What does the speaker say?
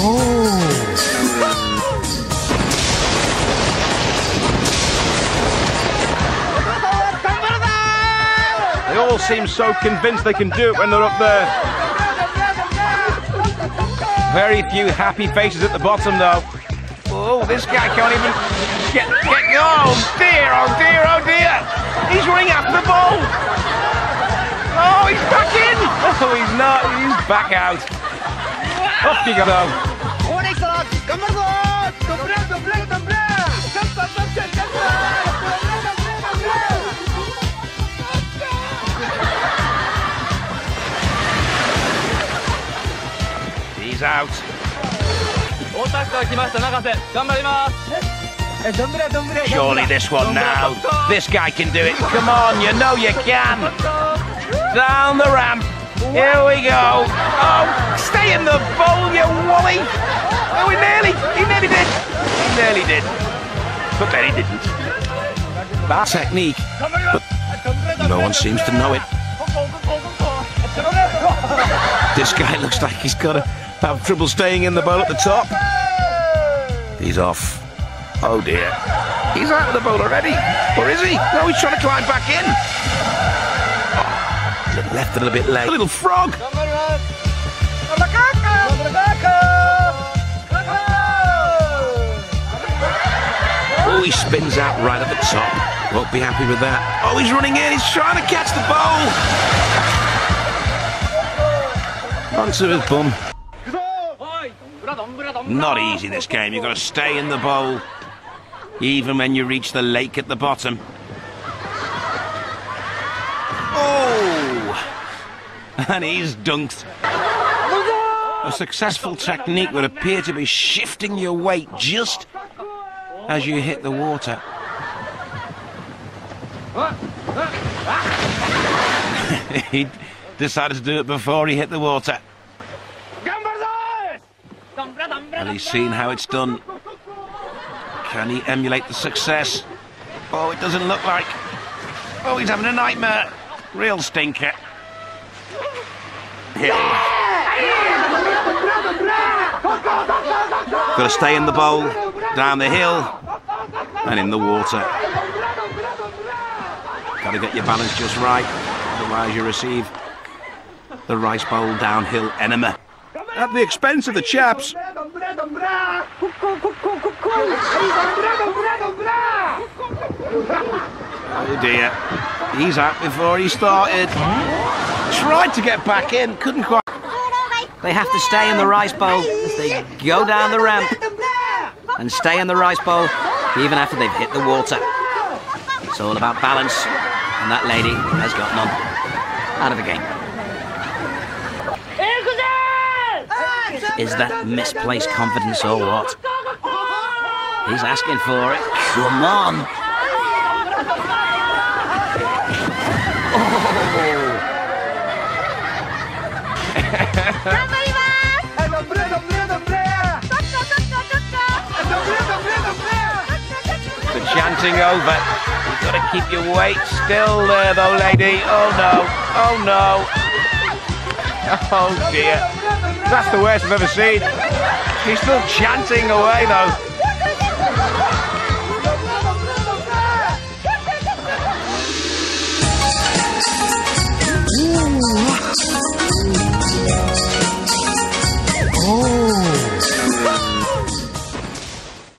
They all seem so convinced they can do it when they're up there. Very few happy faces at the bottom, though. Oh, this guy can't even get, get... Oh, dear, oh, dear, oh, dear. He's running after the ball. Oh, he's back in. Oh, he's not. He's back out. Up you go. He's out. Surely this one now. This guy can do it. Come on, you know you can. Down the ramp. Here we go. Oh, stay in the bowl, you wally. Oh, he nearly, he nearly did. He nearly did. But then he didn't. Bad technique, but no one seems to know it. This guy looks like he's got to have trouble staying in the bowl at the top. He's off. Oh dear. He's out of the bowl already. Or is he? No, he's trying to climb back in. Oh, left a little bit late. A little frog. Oh, he spins out right at the top. Won't be happy with that. Oh, he's running in. He's trying to catch the bowl. Onto his bum. Not easy this game. You've got to stay in the bowl, even when you reach the lake at the bottom. Oh! And he's dunked. A successful technique would appear to be shifting your weight just as you hit the water. he decided to do it before he hit the water. Well, he's seen how it's done. Can he emulate the success? Oh, it doesn't look like. Oh, he's having a nightmare. Real stinker. Got to stay in the bowl, down the hill, and in the water. Got to get your balance just right, otherwise you receive the rice bowl downhill enema. At the expense of the chaps. Oh dear. He's out before he started. Tried to get back in, couldn't quite. They have to stay in the rice bowl as they go down the ramp and stay in the rice bowl even after they've hit the water. It's all about balance, and that lady has got none. Out of the game. Is that misplaced confidence or what? He's asking for it. Come on. The chanting over. You've got to keep your weight still there, though, lady. Oh no. Oh no. Oh dear. That's the worst I've ever seen. She's still chanting away, though.